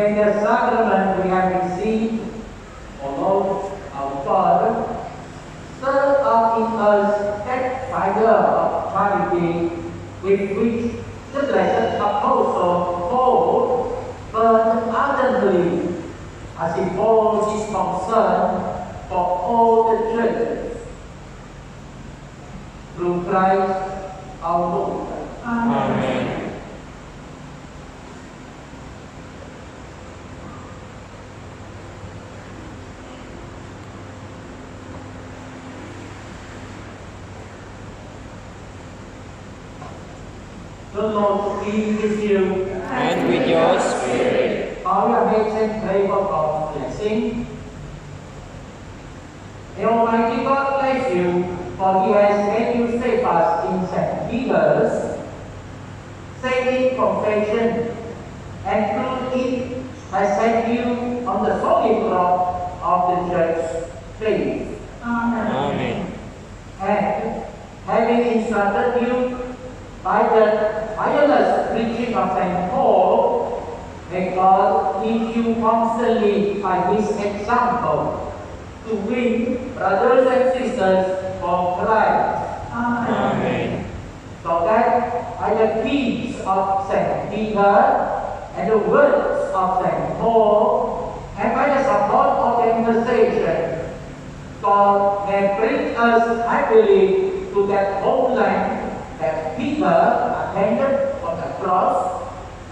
May the sacrament we have received, Lord, our Father, stir up in us that fire of charity with which the blessed apostle Paul burned ardently as he bore his concern for all the churches. Through Christ our Lord. Amen. The be with you. And with your spirit. Bow your heads and pray for God's blessing. May Almighty God bless you, for He has made you steadfast in St. Peter's saving confession, and through it has set you on the solid rock of the church faith. Amen. And having instructed you by the tireless preaching of St. Paul, may God lead you constantly by his example to win brothers and sisters for Christ, Amen. so that by the peace of St. Peter and the words of St. Paul, and by the support of the intercession, God may bring us happily to that homeland that Peter attended on the cross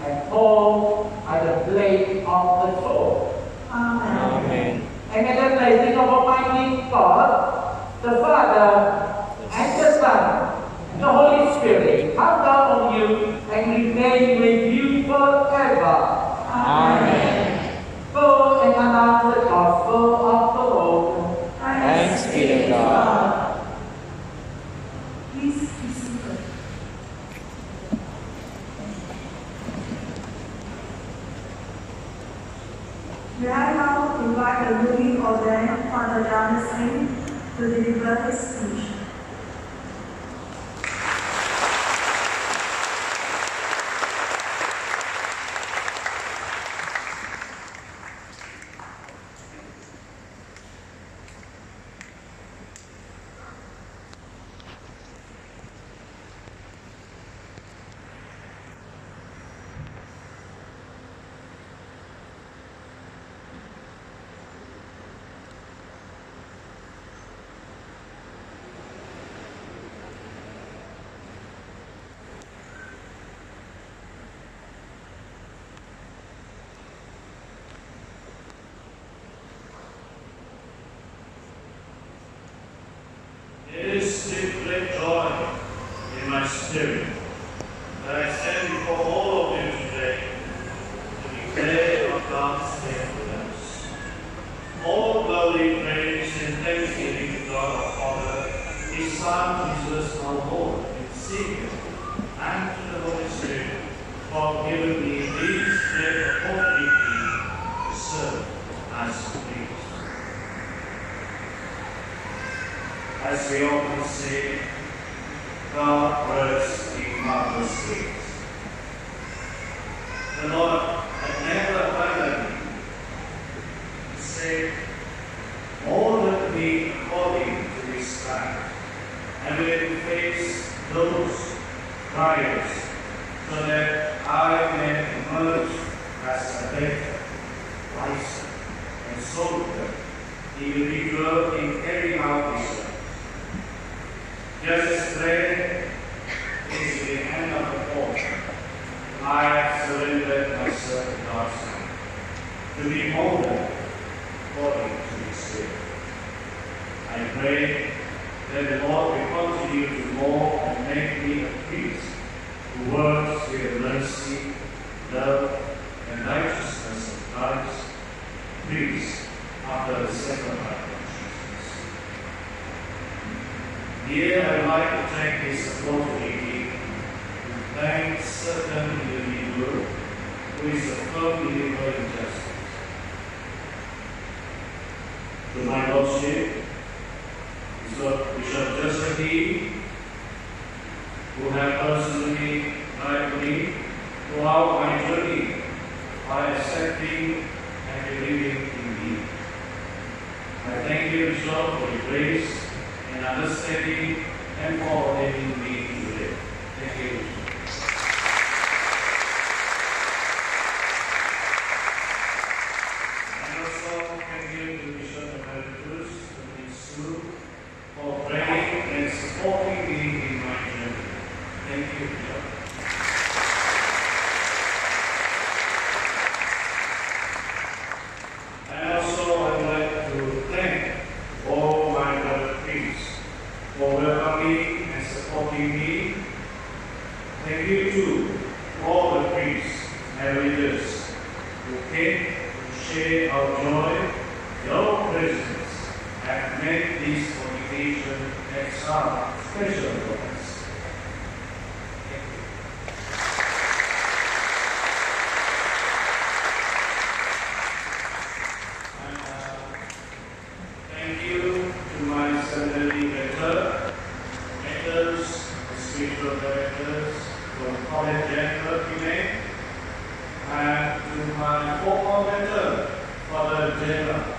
and Paul by the blade of the sword. Amen. And may the blessing of Almighty God, the Father, and the Son, and the Holy Spirit come down on you and remain with you forever. Amen. Go and announce the gospel of the Lord. Thanks be to God. Please be seated. I now invite the newly ordained Father John Smith to deliver his throughout my journey by accepting and believing in me. I thank you, Lord, for your grace and understanding and for enabling me today. Thank you, of Directors from College General and to my co-commentator, Father General.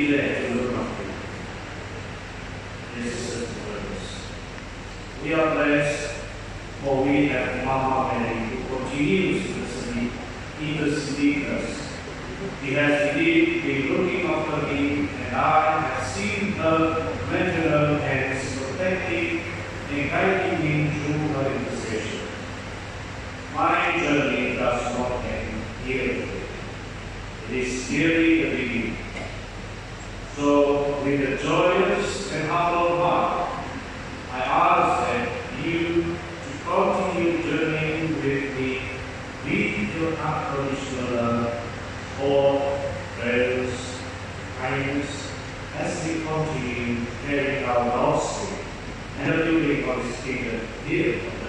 Porque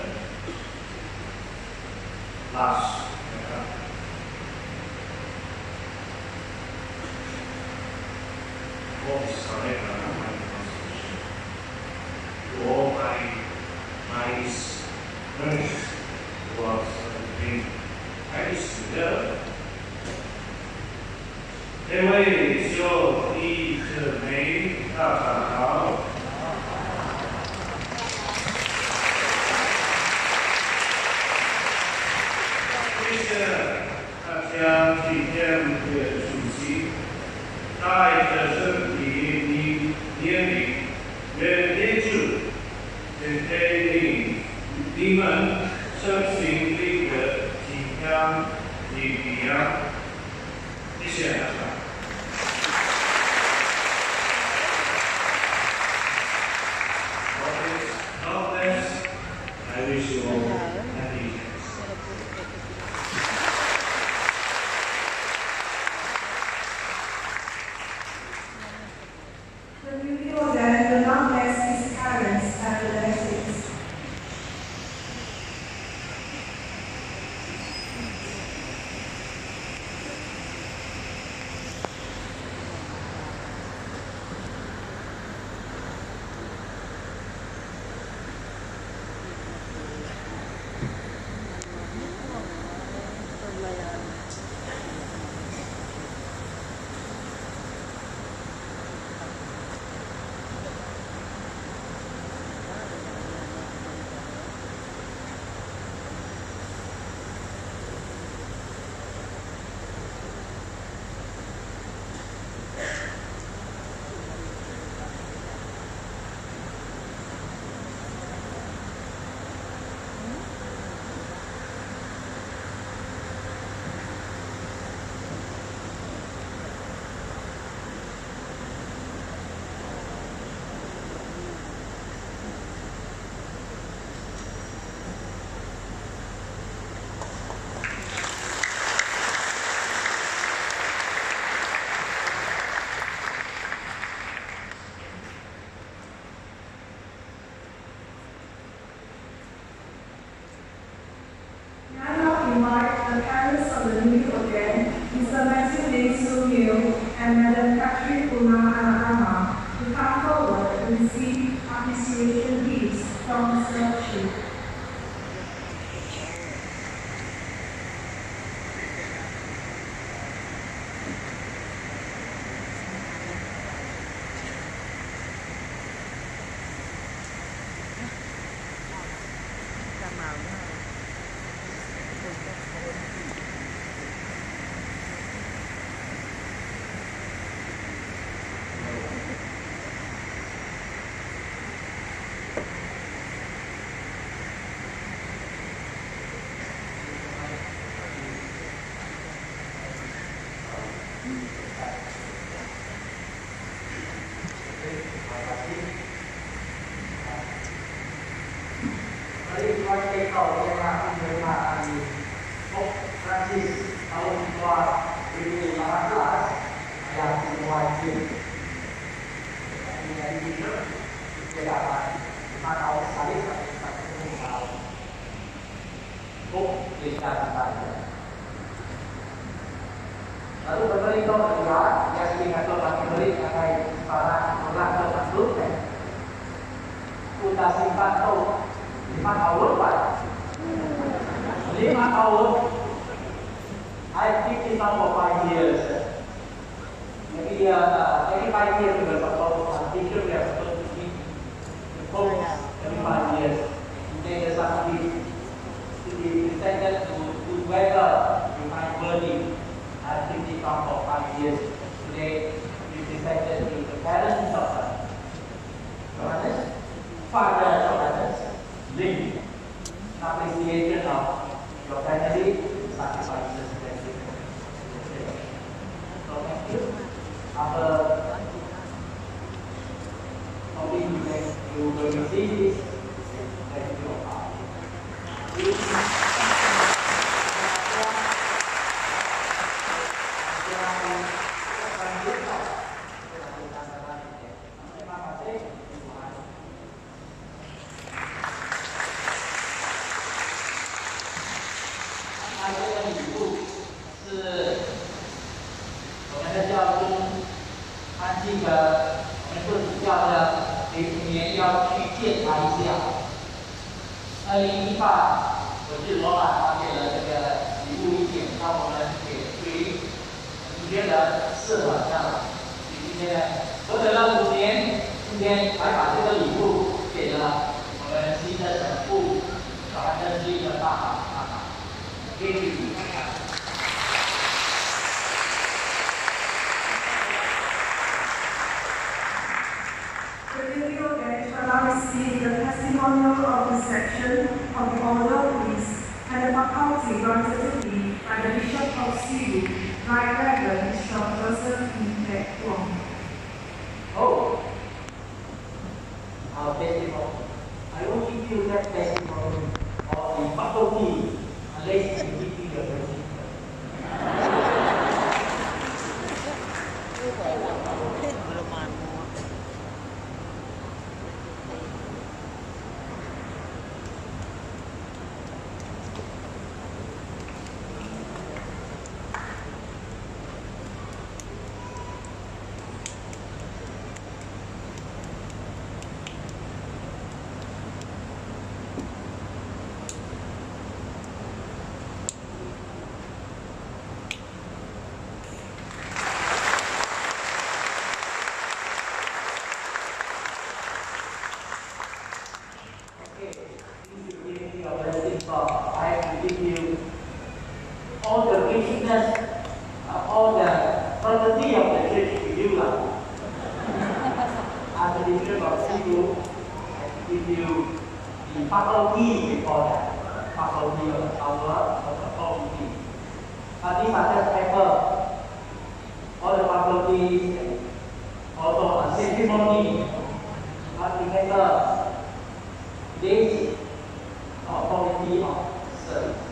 你好，是。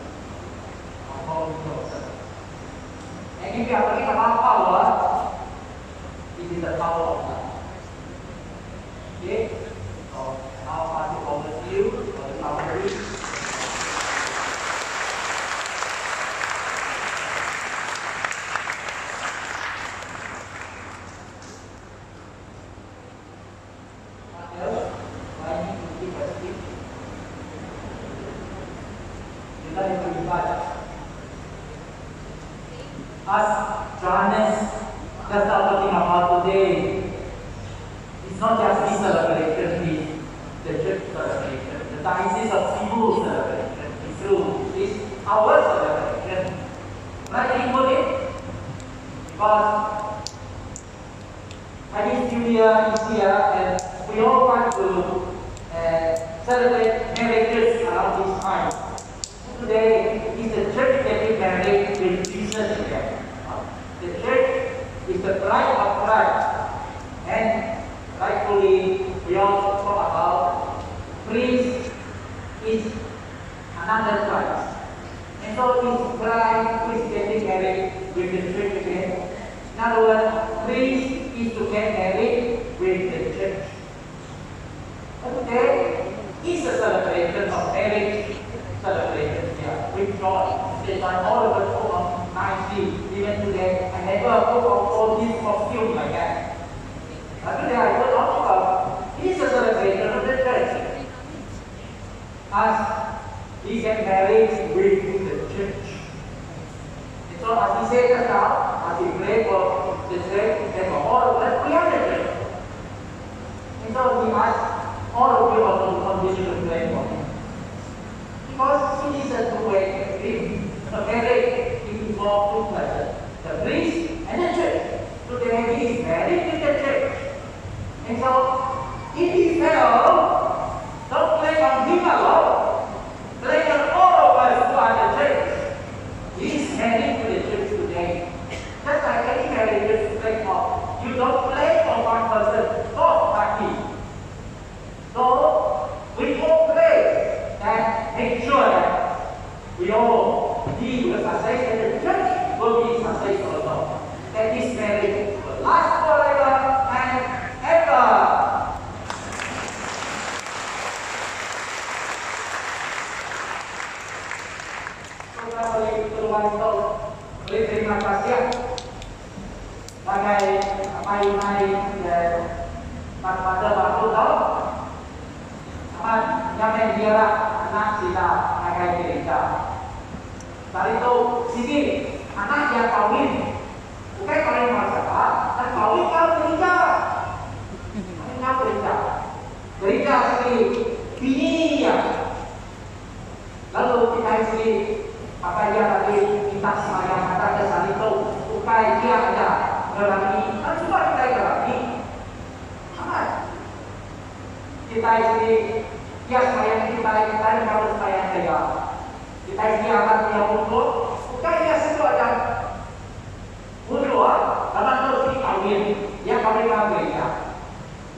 Dia kawin sama gereja.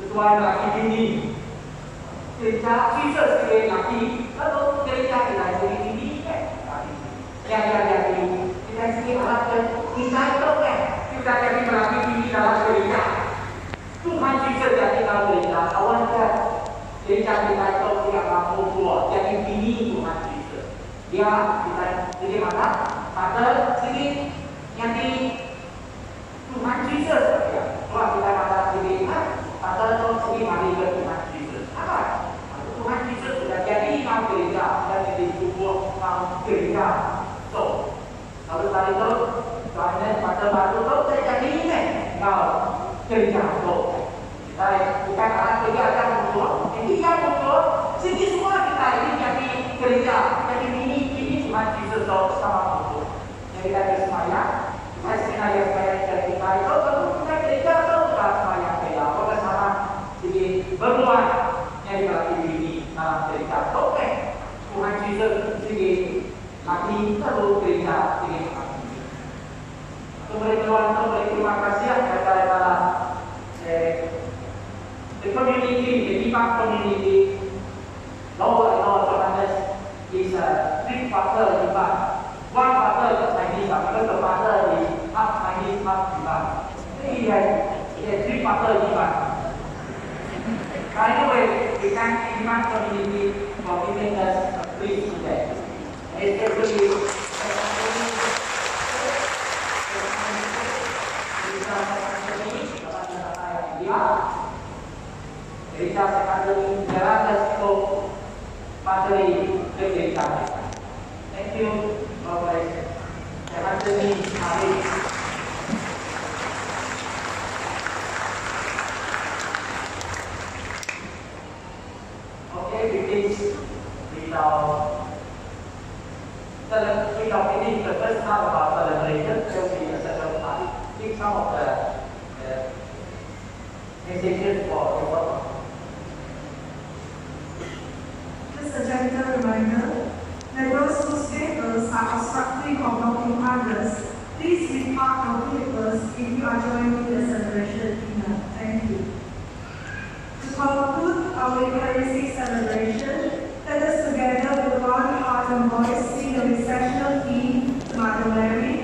Ketua laki bini, gereja Jesus sebagai laki, lalu gereja kita jadi bini, yang yang jadi kita sini anak dan itu kan kita jadi laki bini dalam gereja. Tuhan Jesus jadi dalam gereja, awalnya gereja kita itu tidak mampu buat jadi bini Tuhan Jesus. Dia kita jadi mana? Pada sini yang di Tuhan Jesus đi tu, rồi nên mà cơ bản tôi tốt sẽ cho ý này ngờ từ chào tổ đây thì các bạn đang kiểm tra ini, số thì khi ra một số xin chỉ số là cái tài liệu nhà đi từ chào cái gì mini mini mà chỉ sử dụng sau một số thì là cái số này hay xin là cái này cái gì tài tốt tốt Iban community. Now I know Johanaz is a big father Iban. One father is Chinese, the father is half Chinese, half Iban. He has, he three. By the way, we thank Iban community for giving us a free today. Especially, Materi Gereja Thank you, God bless. Sekademi Hari Okay, with this, we now finish the first half of our celebration. A some of the uh, messages for the work. Just a gentle reminder that those whose papers are obstructing or blocking others, please part of papers if you are joining the celebration dinner. Thank you. To conclude our Eucharistic celebration, let us together with one heart and voice sing the recessional hymn to Mother Mary,